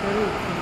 Very.